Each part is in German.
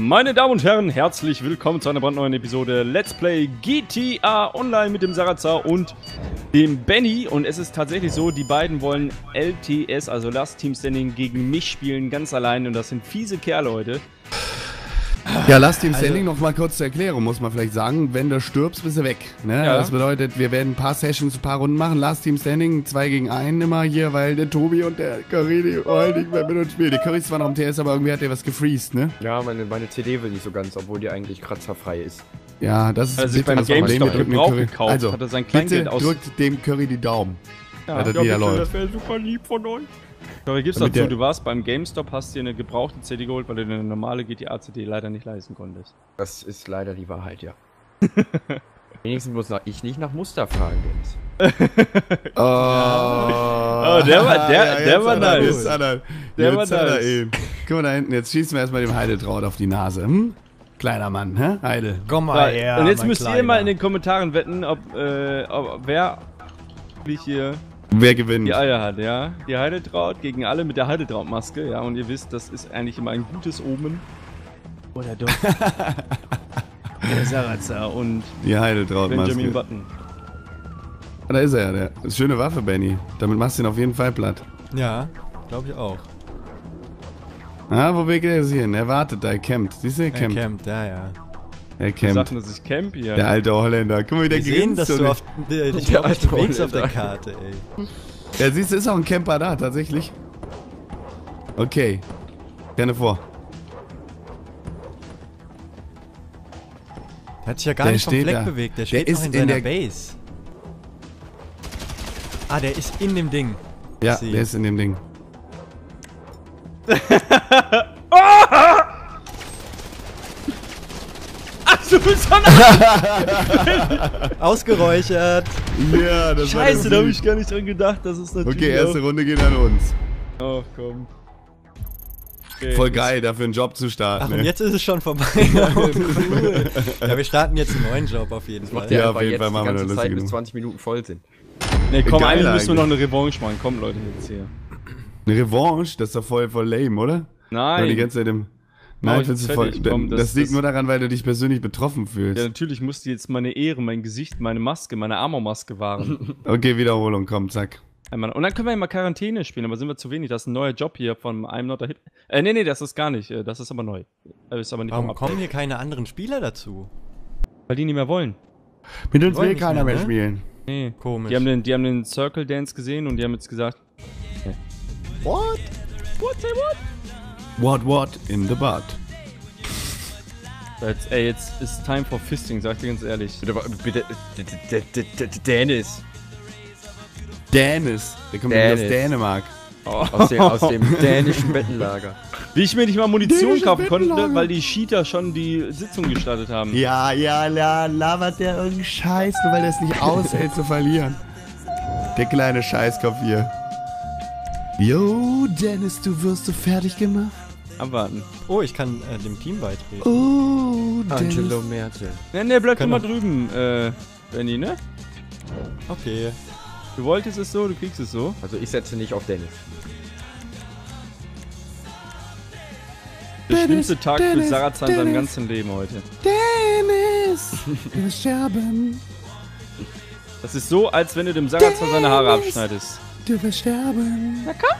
Meine Damen und Herren, herzlich willkommen zu einer brandneuen Episode Let's Play GTA Online mit dem Sarazar und dem Benny. Und es ist tatsächlich so, die beiden wollen LTS, also Last Team Standing, gegen mich spielen, ganz allein. Und das sind fiese Kerle heute. Ja, Last Team Standing noch mal kurz zur Erklärung, muss man vielleicht sagen. Wenn du stirbst, bist du weg. Ne? Ja. Das bedeutet, wir werden ein paar Sessions, ein paar Runden machen. Last Team Standing, zwei gegen einen immer hier, weil der Tobi und der Curry, die wollen nicht mehr mit uns spielen. Der Curry ist zwar noch im TS, aber irgendwie hat der was gefreezed, ne? Ja, meine, meine CD will nicht so ganz, obwohl die eigentlich kratzerfrei ist. Ja, das ist Hat er sich bitte beim. GameStop Wir drücken dem Gebrauch Curry- gekauft, Also, hat er sein bitte aus- drückt dem Curry die Daumen. Ja, Ja, läuft. das wäre super lieb von euch. Gibst Damit dazu, der- du warst beim GameStop, hast dir eine gebrauchte CD geholt, weil du eine normale GTA-CD leider nicht leisten konntest. Das ist leider die Wahrheit, ja. Wenigstens muss nach, ich nicht nach Muster fragen, Dennis. Oh, Oh, der war- der- der jetzt war nice. Jetzt hat er, Der jetzt war nice. ihn. Guck mal da hinten, jetzt schießen wir erstmal dem Heideltraut auf die Nase. Hm? Kleiner Mann, hä? Heidel. Komm mal her. und jetzt mein müsst ihr Kleiner. mal in den Kommentaren wetten, ob, äh, ob wer wirklich hier Wer gewinnt? die Eier hat, ja? Die Heideltraut gegen alle mit der Heideltraut-Maske, ja? Und ihr wisst, das ist eigentlich immer ein gutes Omen. Oder doch. der Sarazar und Die Heideltraut-Maske. Benjamin Button. Ah, Da ist er, der. Das ist schöne Waffe, Benny. Damit machst du ihn auf jeden Fall platt. Ja, glaube ich auch. Ah, wo geht er jetzt hin? Er wartet da, er campt. Siehst du, er Er campt. campt, ja, ja. Er campt. sagten, dass ich camp hier. Der alte Holländer. Guck mal, wie der Wir sehen, grinst. dass so du auf, äh, dich Der auf alte bewegst auf der Holländer. Karte, ey. Ja, siehst du, ist auch ein Camper da, tatsächlich. Okay. Gerne vor. Der hat sich ja gar Der nicht vom Fleck da. bewegt, der Der steht ist noch in in seiner der- Base. Ah, der ist in dem Ding. Ja, der ist in dem Ding. Ach, du bist schon Ausgeräuchert. Ja, das Scheiße, da hab ich gar nicht dran gedacht, das ist natürlich Okay, erste auch- Runde geht an uns. Oh, komm. Okay. Voll geil, dafür einen Job zu starten. Ach, ne? und jetzt ist es schon vorbei. cool. Ja, wir starten jetzt einen neuen Job auf jeden Fall. Ja, auf jeden jetzt Fall machen wir die eine ganze Zeit lustige bis 20 Minuten voll sind. Nee, komm, Geil eigentlich müssen wir noch eine Revanche machen. Komm, Leute, jetzt hier. Eine Revanche, das ist doch voll, voll lame, oder? Weil die Nein. ganze Zeit im. Nein, ich voll. komm, das, das- liegt das- nur daran, weil du dich persönlich betroffen Ja, fühlst. natürlich musste jetzt meine Ehre, mein Gesicht, meine Maske, meine Armor-Maske wahren. Okay, Wiederholung, komm, zack. Einmal. Und dann können wir ja mal Quarantäne spielen, aber sind wir zu wenig. Das ist ein neuer Job hier von I'm Not a Hit. Äh, nee, nee, das ist gar nicht. äh, Das ist aber neu. Äh, Ist aber nicht Warum kommen hier keine anderen Spieler dazu? Weil die nicht mehr wollen. Mit uns will keiner mehr, mehr ne? spielen. Nee. Komisch. Die haben, den, die haben den Circle Dance gesehen und die haben jetzt gesagt. What? What, say what? What, what in the butt? Jetzt, ey, jetzt ist time for fisting, sag dir ganz ehrlich. Bitte, bitte, Dennis. Dennis. Der kommt nämlich aus Dennis. Dänemark. Aus dem, aus dem dänischen Bettenlager. Wie ich mir nicht mal Munition kaufen konnte, weil die Cheater schon die Sitzung gestartet haben. Ja, ja, ja, labert der irgendeinen Scheiß, nur weil er es nicht aushält zu verlieren. Der kleine Scheißkopf hier. Yo, Dennis, du wirst so fertig gemacht. Abwarten. Oh, ich kann äh, dem Team beitreten. Oh. Angelo Merkel. Ne, ne, bleib doch mal drüben, äh, Benny, ne? Okay. Du wolltest es so, du kriegst es so. Also ich setze nicht auf Dennis. Der Dennis, schlimmste Tag für Dennis, Sarazan in seinem ganzen Leben heute. Dennis, du wirst sterben. Das ist so, als wenn du dem Sarazan seine Haare abschneidest. Du wirst sterben. Na komm.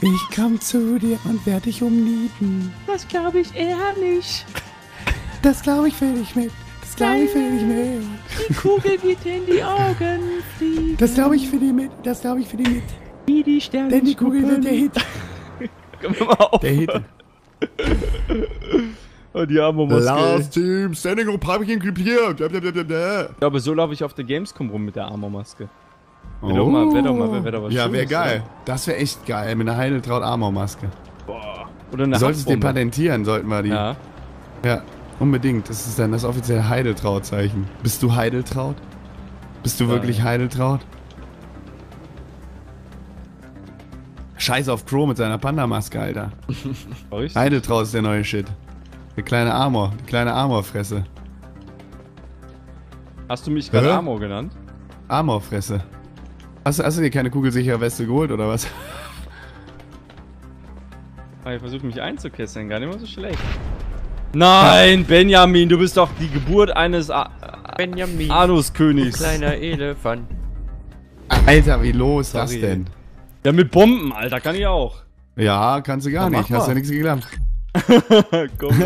Ich komm zu dir und werde dich umnieten. Das glaube ich eher nicht. Das glaube ich für dich mit. Das glaube ich für dich mit. Die Kugel wird in die Augen fliegen. Das glaube ich für dich mit. Das glaube ich für dich mit. wie die Sterne. Denn die Kugel wird der Hit. Komm mal auf. Der Hit. Oh, die Armor-Maske. Team Standing Up habe ich inkripiert. Ich glaube, so laufe ich auf der Gamescom rum mit der Armor-Maske. Wär doch mal- wär doch mal- wär doch was Oh. Ja, wäre geil. Das wäre echt geil. Mit einer Heideltraut Armor-Maske. Oder eine Du solltest den Haftbombe. patentieren, sollten wir die. Ja. Ja, unbedingt. Das ist dann das offizielle Heideltraut-Zeichen. Bist du Heideltraut? Bist du Ja, wirklich. Heideltraut? Scheiß auf Crow mit seiner Panda-Maske, Alter. Heideltraut ist der neue Shit. Der kleine Amor, die kleine Amorfresse. Hast du mich gerade? Armor genannt? Amorfresse. Hast, du- hast du dir keine kugelsichere Weste geholt oder was? Aber ich versuche mich einzukesseln, gar nicht mal so schlecht. Nein, Benjamin, du bist doch die Geburt eines A Benjamin, Anuskönigs. kleiner Elefant. Alter, wie los das Sorry. denn? Ja, mit Bomben, Alter, kann ich auch. Ja, kannst du gar Dann nicht. Hast mal. ja nichts geklappt. Komm.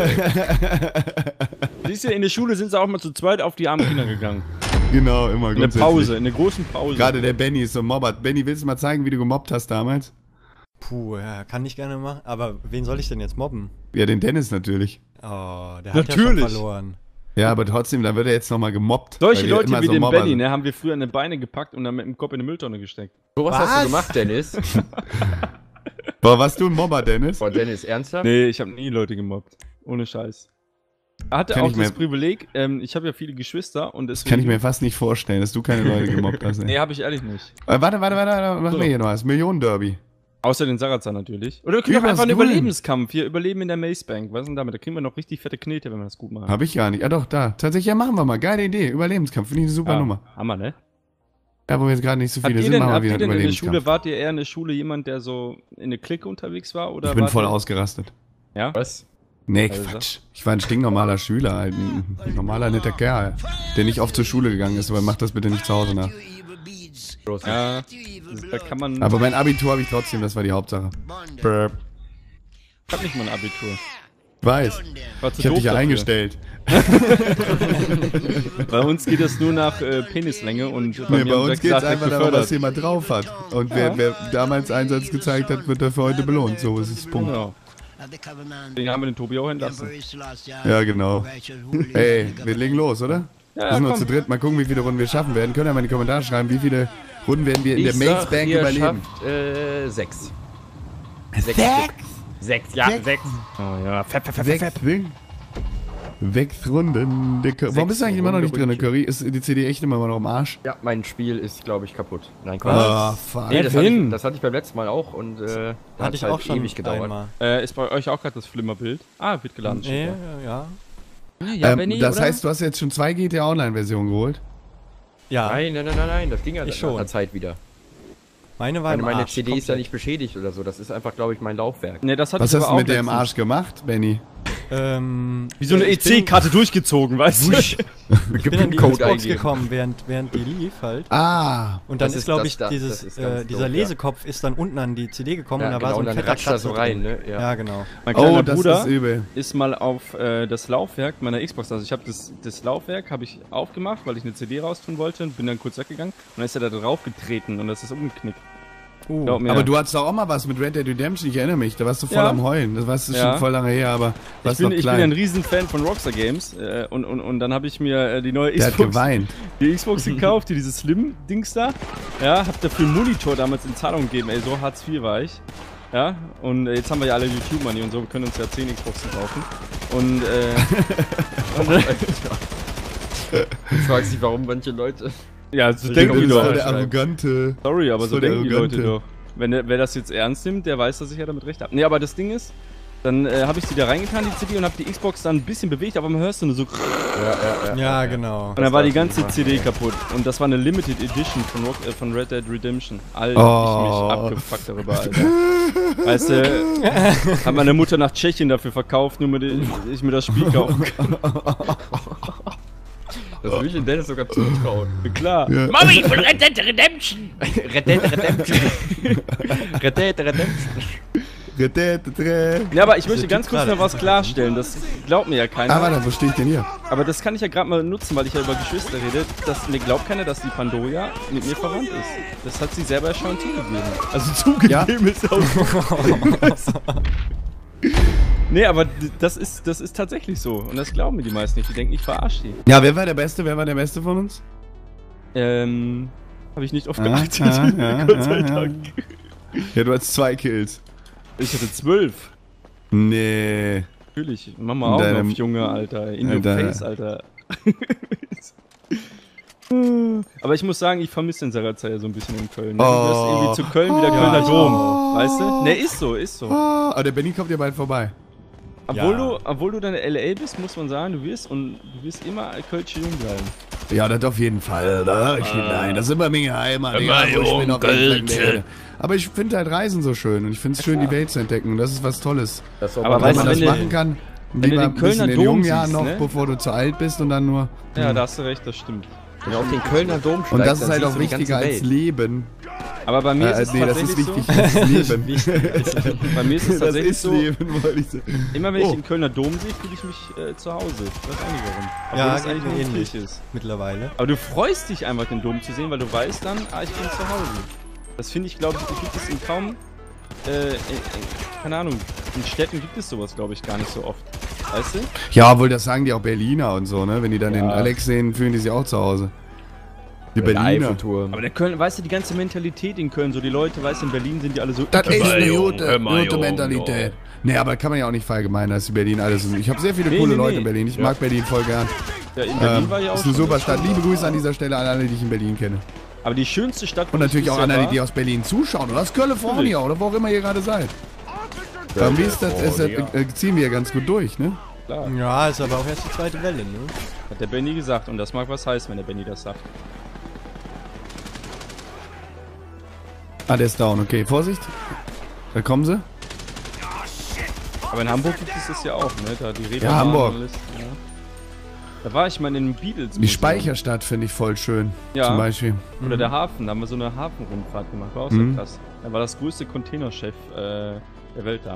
Siehst du, in der Schule sind sie auch mal zu zweit auf die armen Kinder gegangen. Genau, immer In der grundsätzlich. Pause, in der großen Pause. Gerade der Benny ist so ein Mobber. Benny, willst du mal zeigen, wie du gemobbt hast damals? Puh, ja, kann ich gerne machen. Aber wen soll ich denn jetzt mobben? Ja, den Dennis natürlich. Oh, der hat ja Natürlich. schon verloren. Ja, aber trotzdem, da wird er jetzt nochmal gemobbt. Solche Leute wie so den Mobber Benny, ne, haben wir früher in die Beine gepackt und dann mit dem Kopf in eine Mülltonne gesteckt. So was, hast Was? du gemacht, Dennis? Boah, warst du ein Mobber, Dennis? Boah, Dennis, ernsthaft? Nee, ich habe nie Leute gemobbt. Ohne Scheiß. Hatte Kann auch das mir- Privileg, ähm, ich habe ja viele Geschwister und deswegen. Kann ich mir fast nicht vorstellen, dass du keine Leute gemobbt hast. ey. Nee, habe ich ehrlich nicht. Äh, warte, warte, warte, warte, was So. wir hier noch hast? Millionen-Derby. Außer den Sarazar natürlich. Oder wir können auch Übers einfach einen. Überlebenskampf hier überleben in der Maze Bank. Was ist denn damit? Da kriegen wir noch richtig fette Knete, wenn wir das gut machen. Hab ich gar nicht. Ah doch, da. Tatsächlich, ja, machen wir mal. Geile Idee. Überlebenskampf. Finde ich eine super Ah, Nummer. Hammer, ne? Ja, wo wir jetzt gerade nicht so viele sind, denn, machen wir wieder denn in der Überlebenskampf. Schule, wart ihr eher in der Schule jemand, der so in der Clique unterwegs war? Oder Ich bin voll ausgerastet. Ja? Was? Nee, Also- Quatsch. Ich war ein stinknormaler Schüler, halt. Ein ein normaler, netter Kerl, der nicht oft zur Schule gegangen ist, aber macht das bitte nicht zu Hause nach. Ja, das, da kann man. Aber mein Abitur habe ich trotzdem, das war die Hauptsache. Burp. ich hab nicht mal ein Abitur. Weiß. War zu Ich habe doof dich ja eingestellt. Bei uns geht es nur nach äh, Penislänge und Nee, mir bei uns geht es einfach darum, was jemand drauf hat. Und wer, wer damals Einsatz gezeigt hat, wird dafür heute belohnt. So ist es. Punkt. Genau. Deswegen haben wir den Tobi auch entlassen. Ja, genau. Ey, wir legen los, oder? Ja, wir sind nur zu dritt. Mal gucken, wie viele Runden wir schaffen werden. Könnt ihr mal in die Kommentare schreiben, wie viele Runden werden wir in der Ich Maze sag, Bank ihr überleben. schafft, äh, sechs. Sechs? Stück. Sechs, ja, sechs. Oh ja, fett, fett, fett, Sechs, fett. Ring. Sechs Runden. Der Cur- Warum Sechs bist du eigentlich immer noch nicht drin, Curry? Ist die CD echt immer noch am Arsch? Ja, mein Spiel ist, glaube ich, kaputt. Nein, Quatsch. Ah, fuck. Nee, das hatte, ich, das hatte ich beim letzten Mal auch und äh, da Hatte ich halt auch schon ewig gedauert. Äh, ist bei euch auch gerade das Flimmerbild? Ah, wird geladen. Nee, ja. Ja, ähm, Benny, das oder? heißt, du hast jetzt schon zwei GTA Online-Versionen geholt? Ja, Nein, nein, nein, nein, nein, das ging ja Ich nach schon. einer Zeit wieder. meine war Meine, im meine Arsch, CD ist ja nicht beschädigt oder so. Das ist einfach, glaube ich, mein Laufwerk. Nee, das hat Was hast du mit der im. Arsch gemacht, Benny? Ähm, Wie so eine bin- EC-Karte durchgezogen, weißt du? Ich bin in die Code Xbox eingeben. gekommen, während, während die lief halt. Ah, Und dann Das ist, ist- glaube ich, das- dieses, das äh, dieser doof, ja. Lesekopf ist dann unten an die CD gekommen Ja, und da genau, war so und ein fetter ratscht das so Kratzer rein, ne? Ja. Ja, genau. Mein kleiner oh, das Bruder ist übel. ist mal auf äh, das Laufwerk meiner Xbox. Also ich habe das, das Laufwerk habe ich aufgemacht, weil ich eine CD raustun wollte und bin dann kurz weggegangen und dann ist er da drauf getreten und das ist umgeknickt. Uh, Glaub mir. Aber du hattest doch auch mal was mit Red Dead Redemption, ich erinnere mich. Da warst du voll Ja. am Heulen. Das warst du Ja. schon voll lange her, aber ich warst bin, noch ich bin ja ein klein. Riesenfan von Rockstar Games äh, und, und, und dann habe ich mir äh, die neue Der hat Xbox, geweint. die Xbox gekauft, die dieses Slim-Dings da. Ja, hab dafür einen Monitor damals in Zahlung gegeben, ey, so Hartz IV war ich. Ja, und äh, jetzt haben wir ja alle YouTube-Money und so, wir können uns ja 10 Xboxen kaufen. Und, äh, und, äh, Du fragst dich, warum manche Leute. Ja, so Ich denken die voll doch. der Arrogante. Sorry, aber so denken die Leute doch. Wenn der, wer das jetzt ernst nimmt, der weiß, dass ich ja damit recht habe. Nee, aber das Ding ist, dann äh, habe ich die da reingetan, die CD, und habe die Xbox dann ein bisschen bewegt, aber man hörst du nur so. Und Ja, ja, ja, genau. dann war die ganze. CD kaputt. Und das war eine Limited Edition von, Rock, äh, von Red Dead Redemption. Alter, Oh. ich mich abgefuckt darüber, Alter. weißt du, hat meine Mutter nach Tschechien dafür verkauft, nur damit ich mir das Spiel kaufen kann. Das würde ich in Dennis sogar zutrauen. Klar. Ja. Mami von Red Dead Redemption. Red Dead Redemption. Red Dead Redemption. Red Dead, Red. Ja, aber ich möchte ganz kurz noch was klarstellen. Das glaubt mir ja keiner. Ah, warte, wo stehe ich denn hier? Aber das kann ich ja gerade mal nutzen, weil ich ja über Geschwister rede. Dass, mir glaubt keiner, dass die Pandoja mit mir verwandt ist. Das hat sie selber schon zugegeben. Also zugegeben ist auch. nee, aber das ist, das ist tatsächlich so. Und das glauben mir die meisten nicht. Die denken, ich verarsche die. Ja, wer war der Beste? Wer war der Beste von uns? Ähm, habe ich nicht oft Ah, geachtet. ah, ah, Gott sei ah, Dank. Ja, du hast zwei Kills. Ich hatte zwölf. Nee. Natürlich. Mama auch Deinem- noch, Junge, Alter. In your face, Alter. Aber ich muss sagen, ich vermisse den Sarazar ja so ein bisschen in Köln. Ne? Du Oh. irgendwie zu Köln wie der Ja, Kölner ich Dom. Weißt du? Ne, ist so, ist so. Oh, aber der Benny kommt ja bald vorbei. Obwohl, Ja. du, obwohl du dann in LA bist, muss man sagen, du wirst und du wirst immer Kölsche Jung bleiben. Ja, das auf jeden Fall. Da ich hinein. Das ist immer meine Heimat. Immer wo ich bin. Erde. Aber ich finde halt Reisen so schön und ich finde es schön, die Welt zu entdecken. Und das ist was Tolles. Das Aber man Wenn man das machen kann, wenn du lieber den ein bisschen Kölner in Dom jungen Jahren noch, ne? bevor du zu alt bist und dann nur. Ja, da hast du recht, das stimmt. Wenn du auf den Kölner Dom steigst, Und das ist dann halt auch wichtiger als. Leben. Aber bei mir Äh, ist es nee, das ist tatsächlich wichtig so. Leben. Bei mir ist es tatsächlich ist so. Immer wenn ich Oh. den Kölner Dom sehe, fühle ich mich äh, zu Hause. Ich weiß auch nicht warum. Obwohl Ja, das eigentlich ähnlich. Ist. Mittlerweile. Aber du freust dich einfach, den Dom zu sehen, weil du weißt dann, ah, ich bin zu Hause. Das finde ich, glaube ich, gibt es in kaum, äh, in, in, keine Ahnung, in Städten gibt es sowas, glaube ich, gar nicht so oft. Weißt du? Ja, obwohl das sagen die auch Berliner und so, ne? Wenn die dann den Ja. Alex sehen, fühlen die sich auch zu Hause. Die Berliner. Eiffelturm. Aber der Köln, weißt du, die ganze Mentalität in Köln, so die Leute, weißt du, in Berlin sind die alle so. Das ist eine gute, gute Mentalität. Nee, aber kann man ja auch nicht verallgemeinern, dass die Berlin alles sind. Ich habe sehr viele Nee, coole nee, Leute nee. in Berlin. Ich Ja. mag Berlin voll gern. Ja, in Berlin Ähm, war ja auch ist eine super Stadt. Liebe. Grüße an dieser Stelle an alle, die ich in Berlin kenne. Aber die schönste Stadt. wo Und natürlich ich auch an alle, die aus Berlin zuschauen. Oder aus California oder wo auch immer ihr gerade seid. Beim ist das, ist das, äh, ziehen wir ja ganz gut durch, ne? Klar, Ja, ist aber auch erst die zweite Welle, ne? hat der Benny gesagt. Und das mag was heißen, wenn der Benny das sagt. Ah, der ist down. Okay, Vorsicht. Da kommen sie. Aber in Hamburg gibt es das ja auch, ne? Da die Reeperbahn Ja, Hamburg. alles, ja. Da war ich mal in den Beatles. Die Speicherstadt finde ich voll schön. Ja. Zum Beispiel. Oder der Hafen, da haben wir so eine Hafenrundfahrt gemacht. War auch Mhm. so krass. Da war das größte Containerschiff äh, der Welt da.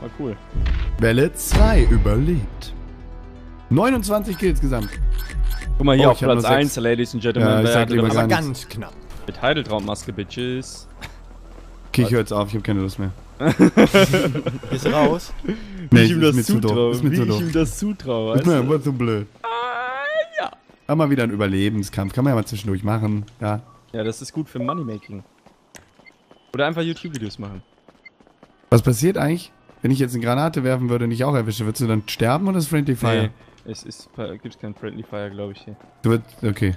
War cool. Welle 2 überlebt. 29 Kills gesamt. Guck mal hier Oh, auf Platz nur sechs. 1, Ladies and Gentlemen. Ja, ich sag lieber Aber ganz knapp. Mit Heideltraummaske, Bitches. Okay, ich höre jetzt auf. Ich habe keine Lust mehr. Ist raus. Nee, ist mir zu doof. Ist mir zu doof. das zutraue, Ist mir aber zu blöd. ja. Mach mal wieder einen Überlebenskampf. Kann man ja mal zwischendurch machen. Ja. Ja, das ist gut für Moneymaking. Oder einfach YouTube-Videos machen. Was passiert eigentlich, wenn ich jetzt eine Granate werfen würde und dich auch erwische? Würdest du dann sterben oder ist Friendly Fire? Nee, es ist, gibt kein Friendly Fire, glaube ich hier. Du würd, okay.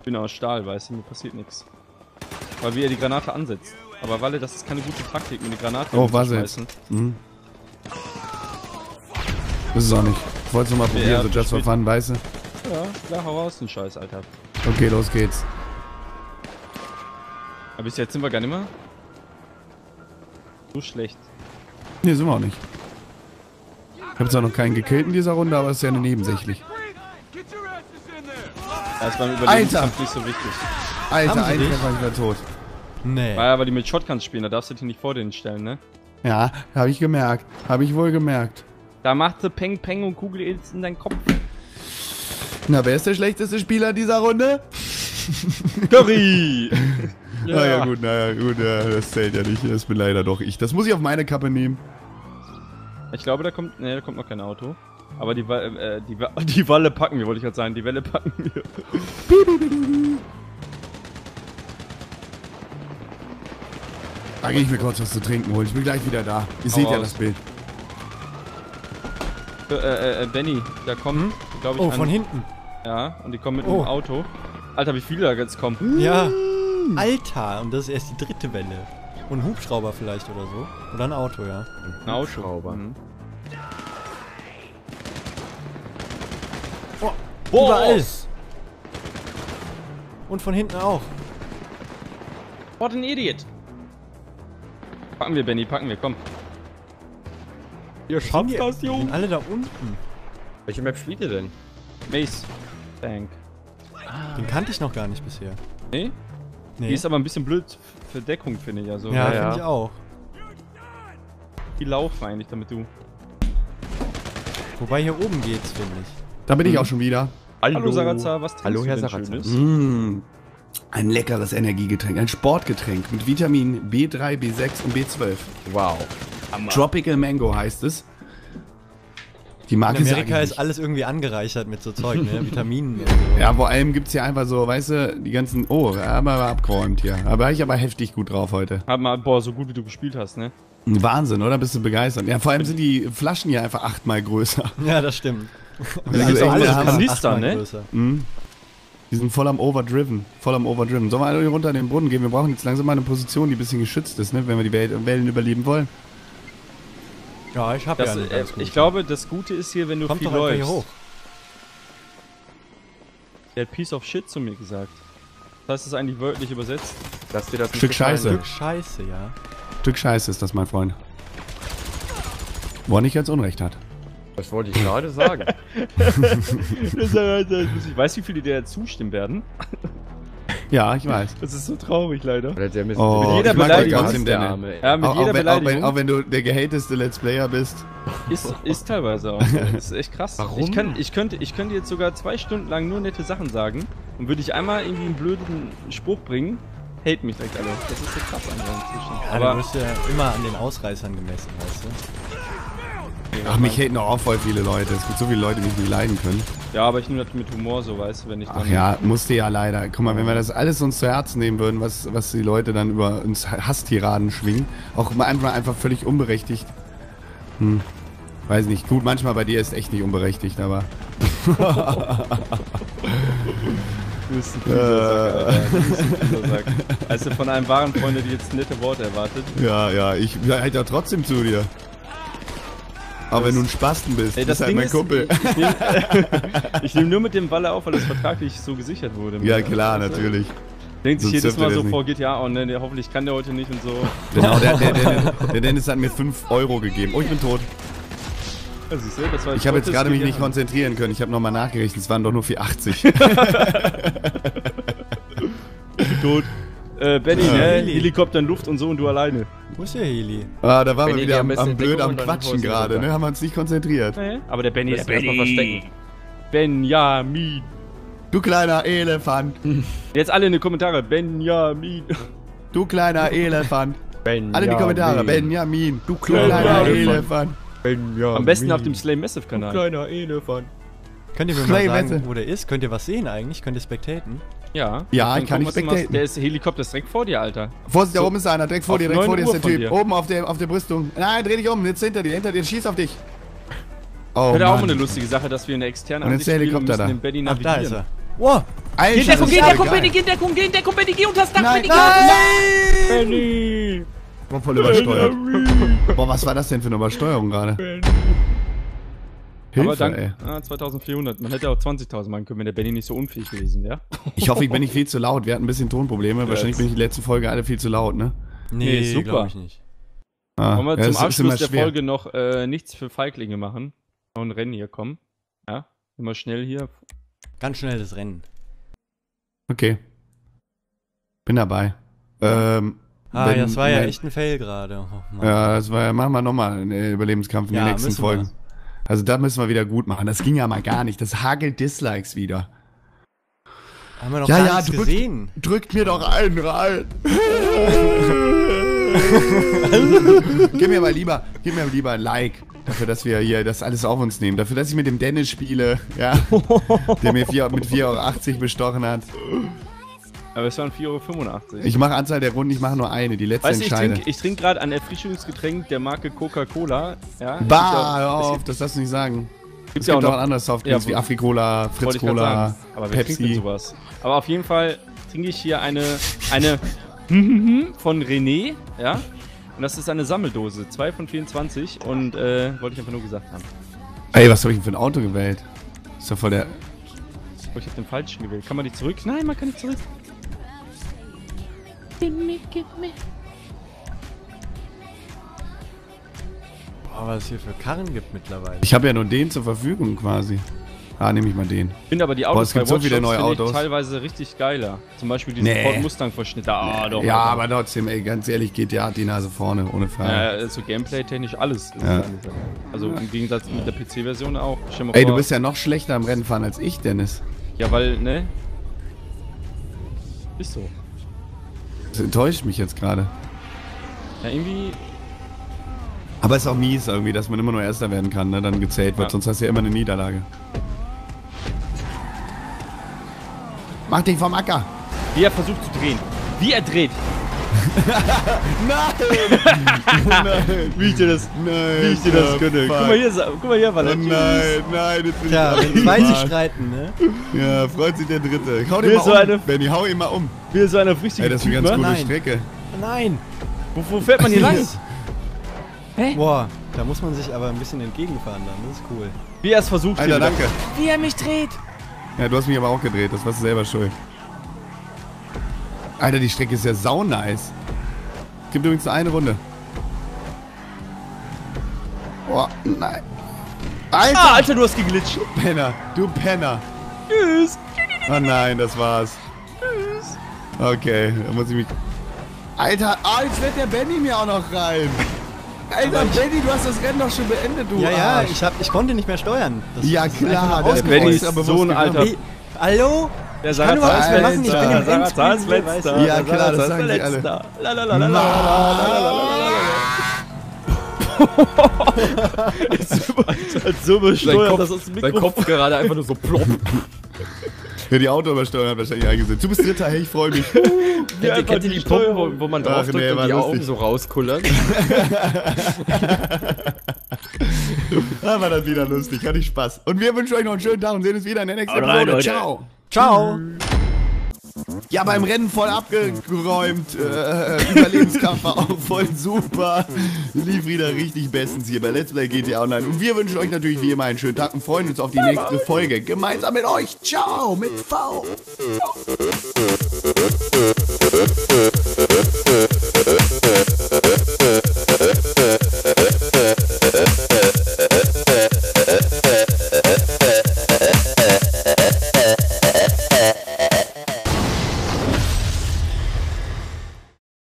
Ich bin aus Stahl, weißt du, mir passiert nichts. Weil wie er die Granate ansetzt. Aber Walle, das ist keine gute Taktik, mir eine Granate Oh, zu schmeißen. Mhm. Das ist auch nicht. Ich wollte es nur mal probieren, Ja, so just for fun, weißt du? Ja, klar, hau raus, den Scheiß, Alter. Okay, los geht's. Aber bis jetzt sind wir gar nicht mehr. So schlecht. Nee, sind wir auch nicht. Ich habe zwar noch keinen gekillt in dieser Runde, aber ist ja nur nebensächlich. Das beim Überlebenskampf nicht so wichtig. Alter, ein? Treffer, ich wäre tot. Nee. War ja, weil die mit Shotguns spielen, da darfst du dich nicht vor denen stellen, ne? Ja, habe ich gemerkt. Habe ich wohl gemerkt. Da macht sie Peng Peng und Kugel in deinen Kopf. Na, wer ist der schlechteste Spieler dieser Runde? Curry! Naja, gut, naja, gut, ja, das zählt ja nicht. Das bin leider doch ich. Das muss ich auf meine Kappe nehmen. Ich glaube, da kommt, ne, da kommt noch kein Auto. Aber die, Wa- äh, die, die Walle packen wir, wollte ich gerade sagen. Die Welle packen wir. Da gehe ich mir kurz was zu trinken holen. Ich bin gleich wieder da. Ihr seht ja raus. das Bild. Äh, äh, äh, Benny, da kommen, glaube ich, Oh, an- von hinten. Ja, und die kommen mit Oh. einem Auto. Alter, wie viele da jetzt kommen. Ja. Alter, und das ist erst die dritte Welle. Und ein Hubschrauber vielleicht oder so. Oder ein Auto, ja. Ein Auto. Hubschrauber. Mhm. Oh, Boah. überall. Und von hinten auch. What an idiot. Packen wir, Benny, packen wir, komm. Ihr schafft das, Sind alle da unten. Welche Map spielt ihr denn? Mace. Tank. Den kannte ich noch gar nicht bisher. Nee? Nee. Die ist aber ein bisschen blöd für Deckung, finde ich. Also, ja, Ja, finde ich auch. die laufen eigentlich, damit du. Wobei hier oben geht's, finde ich. Da bin ich auch schon wieder. Hallo, Sarazar, was trinkst Hallo, du Herr denn Sarazar. Schönes? Mmh. Ein leckeres Energiegetränk, ein Sportgetränk mit Vitamin B3, B6 und B12. Wow. Tropical Mango heißt es. Die In Marke Amerika sag ich ist nicht. alles irgendwie angereichert mit so Zeug, ne? Vitaminen und so. Ja, vor allem gibt's hier einfach so, weißt du, die ganzen. Oh, aber abgeräumt hier. Aber ich aber heftig gut drauf heute. Hat mal, boah, so gut wie du gespielt hast, ne? Wahnsinn, oder? Bist du begeistert? Ja, vor allem sind die Flaschen hier einfach achtmal größer. Ja, das stimmt. Das Da ist gibt's echt auch alles Hammer. Kanister, ne? größer. Mhm. Die sind voll am Overdriven. Voll am Overdriven. Sollen wir alle hier runter in den Brunnen gehen? Wir brauchen jetzt langsam mal eine Position, die ein bisschen geschützt ist, ne? wenn wir die Wel- Wellen überleben wollen. Ja, ich habe Das, ja äh, ich glaube, das Gute ist hier, wenn du Kommt viel doch läufst. hier hoch. Der hat Piece of Shit zu mir gesagt. Das heißt es eigentlich wörtlich übersetzt. Lass dir das Stück Scheiße. Stück Scheiße, ja. Stück Scheiße ist das, mein Freund. Wo er nicht ganz Unrecht hat. Das wollte ich gerade sagen. ich weiß, wie viele dir zustimmen werden. Ja, ich weiß. Das ist so traurig, leider. Oder der Mist- Oh, Mit jeder Beleidigung trotzdem, der. Arme. Ja, mit Auch, jeder auch, wenn, auch, wenn, Beleidigung auch wenn du der gehateste Let's Player bist. ist, ist teilweise auch so. Das ist echt krass. Warum? Ich, kann, ich, könnte, ich könnte jetzt sogar zwei Stunden lang nur nette Sachen sagen und würde ich einmal irgendwie einen blöden Spruch bringen, hate mich direkt alle. Das ist so krass einfach inzwischen. Ja, du Aber wirst ja immer an den Ausreißern gemessen, weißt du? Ach, mich haten auch voll viele Leute. Es gibt so viele Leute, die mich nicht leiden können. ja, aber ich nehme das mit Humor so, weißt du, wenn ich. Ach ja, musste ja leider. Guck mal, wenn wir das alles uns zu Herzen nehmen würden, was, was die Leute dann über uns Hasstiraden schwingen, auch mal einfach, völlig unberechtigt. Hm. Weiß nicht. Gut, manchmal bei dir ist echt nicht unberechtigt, aber. Du bist ein fieser Sack, Alter. Du bist ein fieser Sack. Als du von einem wahren Freund ich jetzt nette Worte erwartet. Ja, ja, ich halte ja trotzdem zu dir. Aber wenn du ein Spasten bist, Ey, das halt Ding mein ist, Kumpel. ich, ich nehme nehm nur mit dem Walle auf, weil das vertraglich so gesichert wurde. Ja, klar, du? natürlich. Denkt sich jedes Mal so vor GTA, oh ne, der, hoffentlich kann der heute nicht und so. Genau, der, der, der, der Dennis hat mir 5 Euro gegeben. Oh, ich bin tot. War Ich habe jetzt gerade mich nicht konzentrieren können. Ich habe nochmal nachgerechnet. Es waren doch nur 480. tot. Äh, Benny, Ja. ne? Heli. Helikopter in Luft und so und du alleine. Wo ist der Heli? ah, da waren Wenn wir wieder am am, blöd am Quatschen du gerade. Ne? Haben wir uns nicht konzentriert. Aber der Benny, wir erstmal Benny. verstecken. Benjamin. Du kleiner Elefant. Jetzt alle in die Kommentare. Benjamin. Du kleiner Elefant. Benjamin. Alle in die Kommentare. Benjamin. Du kleiner Benjamin. Elefant. Benjamin. Am besten auf dem Slay Massive Kanal. Kleiner Elefant. Könnt ihr mir mal sagen, Wette. wo der ist? Könnt ihr was sehen eigentlich? Könnt ihr spectaten? Ja. Ja, ich kann mal- spectaten. Der ist Helikopter ist direkt vor dir, Alter. Vorsicht, da So. oben ist einer. Direkt vor Auf dir. Direkt vor 9 dir ist der Typ. dir. Oben auf der, auf der Brüstung. Nein, dreh dich um. Jetzt hinter dir. Hinter dir. Schieß auf dich. Oh, Wäre auch mal eine lustige Sache, dass wir eine externe Und jetzt der Ansicht spielen und Helikopter müssen da. den Benny Ach, da ist er. Wow! Alter, Geh in Deckung, geh in Deckung. Benny, geh in Deckung, geh in Deckung, Benny, geh unter das Dach, Benny, nein! Benny! War voll übersteuert. Boah, was war das denn für eine Übersteuerung gerade? Aber Hilfe, dank ey. ah, 2400. Man hätte auch 20.000 machen können, wenn der Benny nicht so unfähig gewesen wäre. Ich hoffe, ich bin nicht viel zu laut. Wir hatten ein bisschen Tonprobleme. Wahrscheinlich jetzt- bin ich die letzte Folge alle viel zu laut, ne? Nee, Nee, super. glaube ich nicht. Ah, Wollen wir ja, zum Abschluss der schwer. Folge noch äh, nichts für Feiglinge machen? Noch ein Rennen hier kommen. Ja, immer schnell hier. Ganz schnelles Rennen. Okay. Bin dabei. Ähm, Ah, wenn- das war ja wenn- echt ein Fail gerade. Oh. Ja, das war ja, machen wir nochmal einen Überlebenskampf in Ja, den nächsten müssen wir. Also da müssen wir wieder gut machen. Das ging ja mal gar nicht. Das hagelt Dislikes wieder. Haben wir noch Ja, gar ja, nichts drückt- gesehen. Drückt mir doch einen rein. gib mir mal lieber, gib mir lieber ein Like. Dafür, dass wir hier das alles auf uns nehmen. Dafür, dass ich mit dem Dennis spiele, ja. der mir vier, mit 4,80 Euro bestochen hat. Aber es waren 4,85 Euro. Ich mache Anzahl der Runden, ich mache nur eine, die letzte Weißt du, ich entscheide. trinke trink gerade ein Erfrischungsgetränk der Marke Coca-Cola. Ja, Bah, hör gibt ja- auf, das darfst du nicht sagen. Es Es gibt ja gibt auch auch noch. andere Softdrinks Ja, wie wo- Afrikola, wollte Fritz ich grad Cola, sagen. Aber wer trinkt denn Pepsi. sowas? Aber auf jeden Fall trinke ich hier eine, eine von René, ja. Und das ist eine Sammeldose, 2 von 24 und äh, wollte ich einfach nur gesagt haben. Ey, was habe ich denn für ein Auto gewählt? Ist doch voll der. Oh, ich habe den falschen gewählt. Kann man nicht zurück? Nein, man kann nicht zurück. Boah, was es hier für Karren gibt mittlerweile. Ich habe ja nur den zur Verfügung quasi. Ah, nehme ich mal den. Ich finde aber die Boah, Autos es gibt bei so viele neue Autos. teilweise richtig geiler. Zum Beispiel diesen Nee. Ford Mustang-Verschnitt. Ah, doch. Ja, aber trotzdem, ey, ganz ehrlich, GTA hat die Nase vorne, ohne Frage. Ja, also Gameplay-technisch alles. ist Ja. alles. Also im Gegensatz mit der PC-Version auch. Ey, vor, du bist ja noch schlechter am Rennenfahren als ich, Dennis. Ja, weil, ne? Ist so. Das enttäuscht mich jetzt gerade. Ja, irgendwie. Aber ist auch mies irgendwie, dass man immer nur Erster werden kann, ne? Dann gezählt wird, Ja. sonst hast du ja immer eine Niederlage. Mach dich vom Acker! Wie er versucht zu drehen. Wie er dreht. Nein! nein! Wie ich dir das, Nein! wie ich dir das gönne. Guck mal hier, guck mal hier, Oh Valentin. nein, nein, jetzt bin Tja, ich wenn zwei sich streiten, ne? Ja, freut sich der Dritte. Hau den mal so um, eine- Benny, hau ihn mal um. Wie er so einer richtige Ey, das ist eine Typ, ganz ne? gute Nein. Strecke. Nein! Wo, wo fährt man hier lang? Boah, da muss man sich aber ein bisschen entgegenfahren dann. Das ist cool. Wie er es versucht Alter, danke. Wie er mich dreht. Ja, du hast mich aber auch gedreht, das warst du selber schuld. Alter, die Strecke ist ja sau nice. Gibt übrigens nur eine Runde. Oh, nein. Alter, Ah, Alter, du hast geglitscht. Penner, du Penner. Tschüss. Oh nein, das war's. Tschüss. Okay, da muss ich mich. Alter, ah, jetzt wird der Benny mir auch noch rein. Alter, Benny, du hast das Rennen doch schon beendet, du Ja, ja, Arsch. ich, hab, ich konnte nicht mehr steuern. Das Ja, ist klar, der. Benny ist aber so ein alter. Hey, hallo? Der Ich kann nichts mehr machen, ich bin im weißt du. letzter. Ja, klar, das ist sagen die letzter. Lalalala. ist halt so besteuert, Kopf, dass das sein Mikro... Kopf gerade einfach nur so plopp. Ja, die Autoübersteuerung hat wahrscheinlich eingesetzt. Du bist Dritter, hey, ich freue mich. Ja, Kennt kennt ihr die die Pumpe, wo, wo man Ach, draufdrückt nee, und die lustig. Augen so rauskullern? Ah, war das wieder lustig. Hatte ich Spaß. Und wir wünschen euch noch einen schönen Tag und sehen uns wieder in der nächsten Episode. Leute. Ciao. Ciao. Ja, beim Rennen voll abgeräumt. Äh, Überlebenskampf war auch voll super. Lief wieder richtig bestens hier bei Let's Play GTA Online. Und wir wünschen euch natürlich wie immer einen schönen Tag und freuen uns auf die nächste Folge. Gemeinsam mit euch. Ciao mit V. Ciao.